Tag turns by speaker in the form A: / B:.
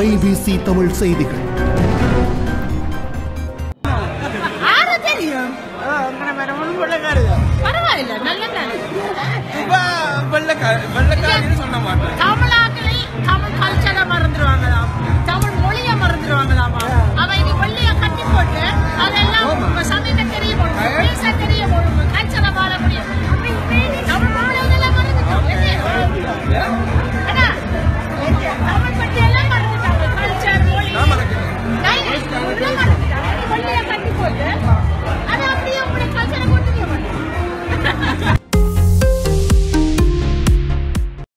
A: IBC Tamil செய்திகள்.
B: பரவாயில்ல நல்ல
C: வெள்ளக்காரி சொன்ன மாட்டேன்.